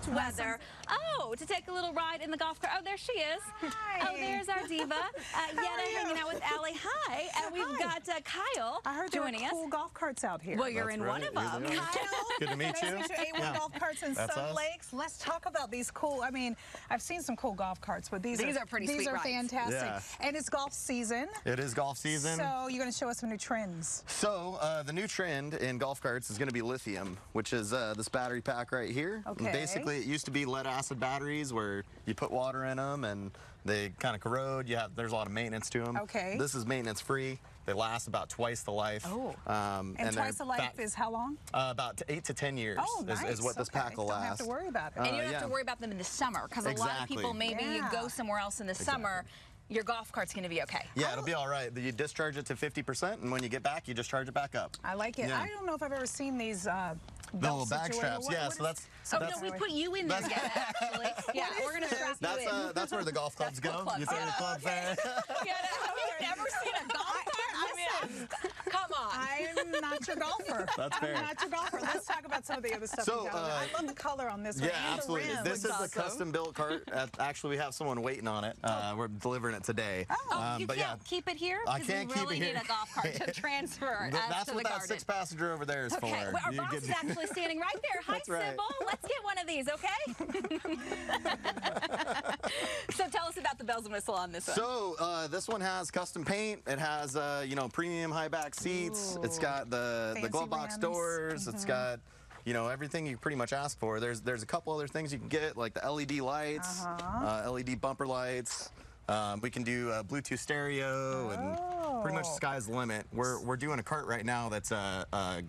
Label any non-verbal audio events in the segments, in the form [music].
perfect weather. Oh, to take a little ride in the golf cart. Oh, there she is. Hi. Oh, there's our diva. Uh, [laughs] Yetta hanging out with Allie. Hi. And we've Hi. got uh, Kyle I heard there joining are cool us. golf carts out here. Well, you're That's in one of them. the. Kyle, [laughs] Good to meet you. to meet you. A1 Yeah. Golf Carts in That's Sun us. Lakes. Let's talk about these cool. I mean, I've seen some cool golf carts, but these, These are pretty These sweet are rides. fantastic. Yeah. And it's golf season. It is golf season. So you're going to show us some new trends. So uh, the new trend in golf carts is going to be lithium, which is uh, this battery pack right here. Okay. Basically, it used to be lead acid batteries where you put water in them and they kind of corrode. You have there's a lot of maintenance to them. Okay. This is maintenance free. They last about twice the life. Oh. Um, And, they're twice the life fa- is how long? uh, about eight to ten years. Oh, is, nice. is what this Okay. pack will last. Don't have to worry about it. And you Uh, don't have yeah. to worry about them in the summer because a lot of people, maybe you Yeah. go somewhere else in the summer, your golf cart's going to be okay. Yeah, it'll be all right. You discharge it to 50%, and when you get back, you just charge it back up. I like it. Yeah. I don't know if I've ever seen these uh, The little back straps. what- yeah, what so that's Oh, that's, no, we put you in there [laughs] actually. Yeah, we're going to strap you that's, in. uh, that's where the golf [laughs] clubs go. clubs, You throw yeah. the clubs there. [laughs] Yeah, have you never seen a golf cart? I mean, come on. I'm not your golfer. [laughs] That's I'm fair. not your golfer. Let's talk about some of the other stuff. So, got. uh, I love the color on this one. Yeah, and absolutely. rims. This is Looks a custom built cart. [laughs] Actually, we have someone waiting on it. Uh, we're delivering it today. Oh, Um, you but can't yeah, keep it here? I can't we keep it really here. need a golf cart to [laughs] transfer th- that's to what the that garden. six passenger over there is Okay, for. well, our You boss is actually standing right there. Hi, That's right. Sybil. Let's get one of these, okay? So tell us about the bells and whistle on this one. So uh, this one has custom paint. It has uh, you know premium high back seats. It's got the the glove box rims. doors. It's got you know everything you pretty much ask for. There's there's a couple other things you can get like the LED lights, Uh-huh. uh, LED bumper lights. Um, we can do uh, Bluetooth stereo and pretty much Oh. sky's the limit. We're we're doing a cart right now that's a. Uh,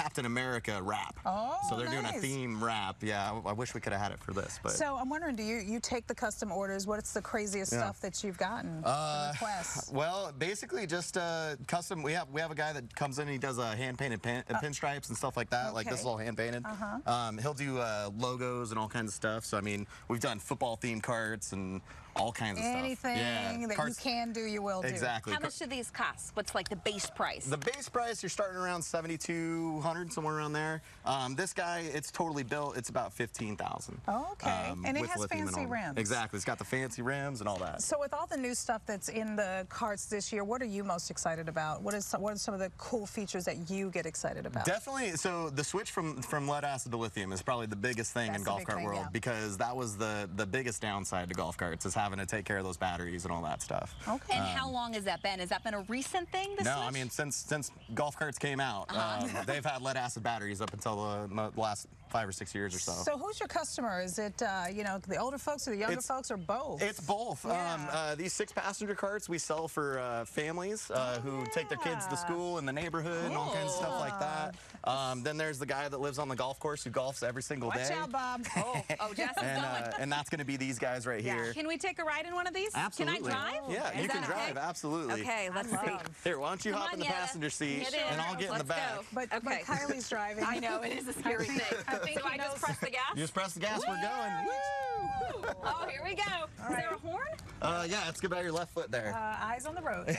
Captain America wrap. Oh, so they're doing a nice. theme wrap. Yeah, I, I wish we could have had it for this, but So I'm wondering, do you you take the custom orders? What's the craziest Yeah. stuff that you've gotten? Uh, requests. Well, basically just uh, custom. We have we have a guy that comes in and he does uh, hand painted pin, uh, pinstripes and stuff like that. Like this okay. is all hand painted. Uh-huh. Um, he'll do uh, logos and all kinds of stuff. So I mean, we've done football themed carts and all kinds of Anything stuff. Yeah, that carts- you can do, you will do. Exactly. How much do these cost? What's like the base price? The base price, you're starting around 7,200, somewhere around there. Um, this guy, it's totally built. It's about 15,000. Oh, okay. And it with has and fancy all- rims. Exactly. It's got the fancy rims and all that. So with all the new stuff that's in the carts this year, what are you most excited about? What is some, what are some of the cool features that you get excited about? Definitely. So the switch from from lead acid to lithium is probably the biggest thing That's in golf cart thing, world yeah. because that was the the biggest downside to golf carts is having to take care of those batteries and all that stuff. Okay. and how long has that been? Has that been a recent thing? This No, I mean since since golf carts came out, Uh-huh. um, they've had lead acid batteries up until the, the last five or six years or so. So who's your customer? Is it uh, you know the older folks or the younger It's- folks or both? It's both. Um, uh, these six passenger carts we sell for uh, families uh, who take their kids to school in the neighborhood and all kinds of stuff like that. Um, then there's the guy that lives on the golf course who golfs every single Watch day. out, Bob. [laughs] oh, oh, Jess and, uh, and that's going to be these guys right Yeah. here. Can we take a ride in one of these? Absolutely. Can I drive? Yeah, Is you can that drive. okay? Absolutely. Okay, let's see. Here, why don't you Come hop on, in the Yetta. passenger seat and I'll get in the back. go. But, Okay. but Kylie's driving. [laughs] I know, it is a scary [laughs] thing. [laughs] So I just press the gas? You just press the gas, we're going. Woo! Oh, here we go. Is there a horn? Uh, yeah, let's get by your left foot there. Uh, eyes on the road. [laughs]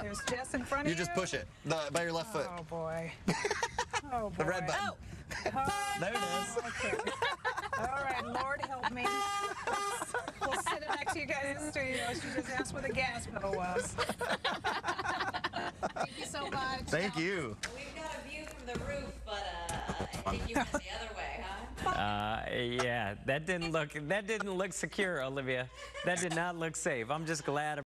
There's Jess in front of you. You just push it the, by your left foot. Oh boy. [laughs] Oh boy. The red button. Oh, Oh, There it is. okay. All right, Lord help me. We'll sit it next to you guys in the studio. She just asked where the gas pedal was. Thank you so much. Thank you. We've got a view from the roof, you went the other way, huh? [laughs] Uh, yeah, that didn't look that didn't look secure, Olivia. That did not look safe. I'm just glad.